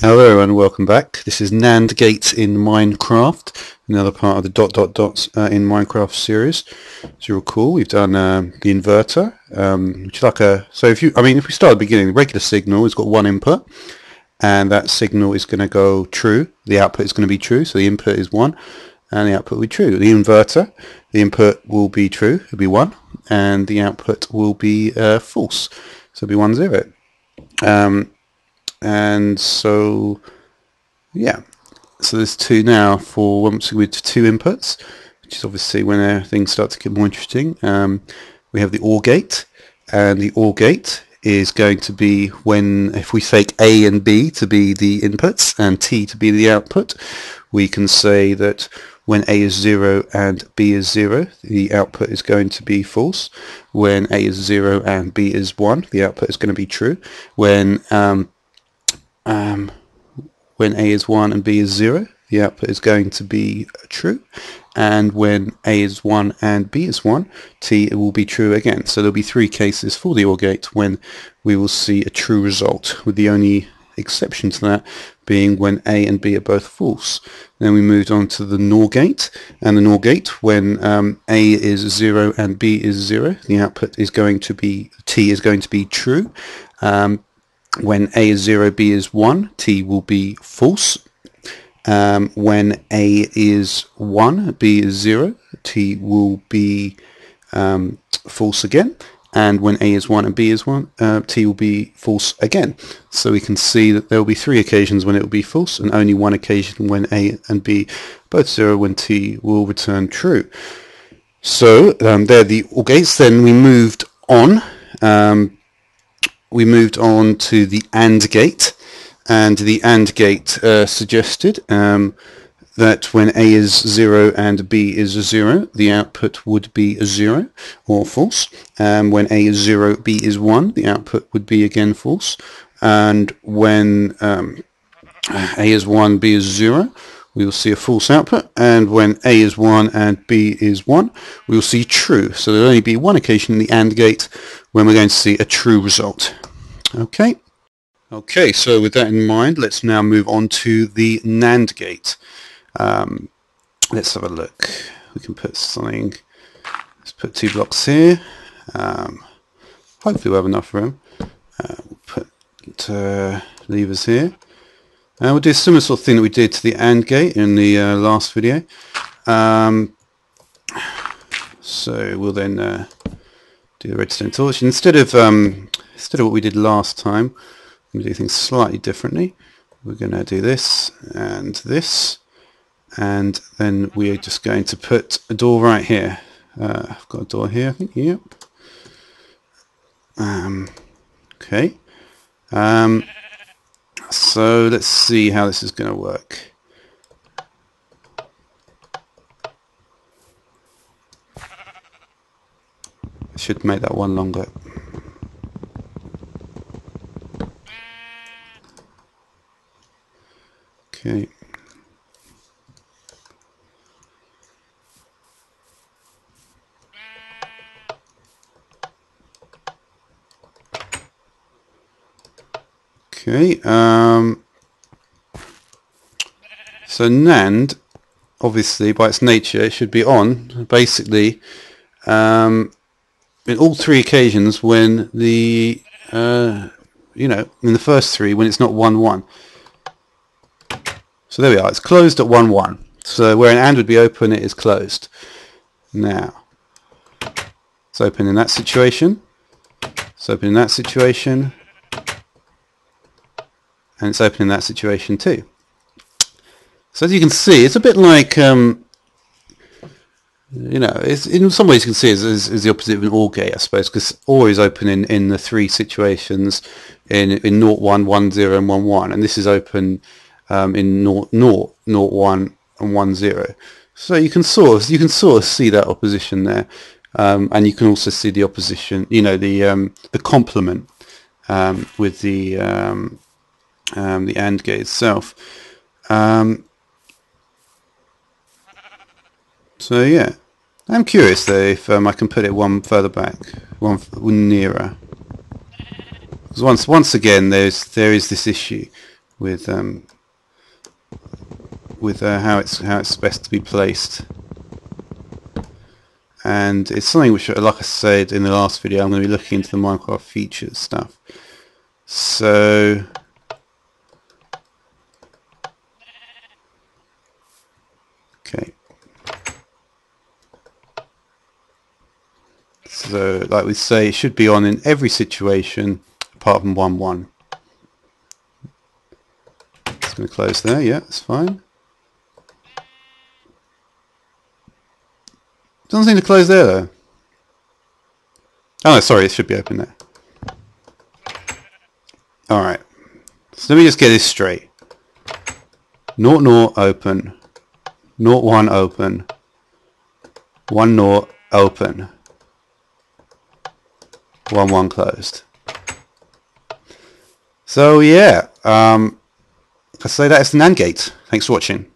Hello and welcome back. This is NAND Gate in Minecraft, another part of the dot dot dots uh, in Minecraft series. As you recall, we've done um, the inverter, um, which is like a, so if you, I mean, if we start at the beginning, the regular signal has got one input, and that signal is going to go true. The output is going to be true, so the input is 1, and the output will be true. The inverter, the input will be true, it'll be 1, and the output will be uh, false, so it'll be 1, 0. Um, and so yeah. So there's two now for once with two inputs which is obviously when uh, things start to get more interesting. Um, we have the OR gate and the OR gate is going to be when if we take A and B to be the inputs and T to be the output we can say that when A is 0 and B is 0 the output is going to be false. When A is 0 and B is 1 the output is going to be true. When um, um, when A is 1 and B is 0, the output is going to be true. And when A is 1 and B is 1, T will be true again. So there'll be three cases for the OR gate when we will see a true result, with the only exception to that being when A and B are both false. Then we moved on to the NOR gate, and the NOR gate, when um, A is 0 and B is 0, the output is going to be, T is going to be true. Um, when a is 0, b is 1, t will be false. Um, when a is 1, b is 0, t will be um, false again. And when a is 1 and b is 1, uh, t will be false again. So we can see that there will be three occasions when it will be false and only one occasion when a and b both 0 when t will return true. So um, the OR gates. Then we moved on um, we moved on to the AND gate and the AND gate uh, suggested um, that when A is 0 and B is 0, the output would be 0 or false. Um, when A is 0, B is 1, the output would be again false. And when um, A is 1, B is 0, we will see a false output. And when A is 1 and B is 1, we will see true. So there will only be one occasion in the AND gate when we're going to see a true result. Okay. Okay, so with that in mind, let's now move on to the NAND gate. Um, let's have a look. We can put something, let's put two blocks here. Um, hopefully we'll have enough room. Uh, we'll put uh, levers here. And we'll do a similar sort of thing that we did to the AND gate in the uh, last video. Um, so we'll then uh, do the redstone torch. Instead of um, instead of what we did last time, we do things slightly differently. We're going to do this and this, and then we are just going to put a door right here. Uh, I've got a door here, I think, yep. Um, okay. Um, so let's see how this is going to work. should make that one longer. Okay. Okay, um, so NAND, obviously by its nature, it should be on, basically, um, in all three occasions when the, uh, you know, in the first three when it's not 1-1. So there we are, it's closed at 1, 1. So where an AND would be open, it is closed. Now, it's open in that situation, it's open in that situation, and it's open in that situation too. So as you can see, it's a bit like, um, you know, it's, in some ways you can see it as, as the opposite of an OR gate, I suppose, because OR is open in, in the three situations in, in 0, 1, 1, 0, and 1, 1, and this is open um, in 0, 0, 0, 1 and 1, 0. So you can sort of, you can see that opposition there. Um, and you can also see the opposition, you know, the um, the complement um, with the um, um, the AND gate itself. Um, so yeah, I'm curious though if I can put it one further back, one, one nearer. Because once once again, there's there is this issue with with uh, how it's how it's best to be placed. And it's something which like I said in the last video I'm going to be looking into the Minecraft features stuff. So okay. So like we say it should be on in every situation apart from 1-1 it's going to close there. Yeah that's fine Doesn't seem to close there though. Oh no, sorry, it should be open there. Alright. So let me just get this straight. Naught naught open. Naught one open. One naught open. One one closed. So yeah, um, I say that is the NAND gate. Thanks for watching.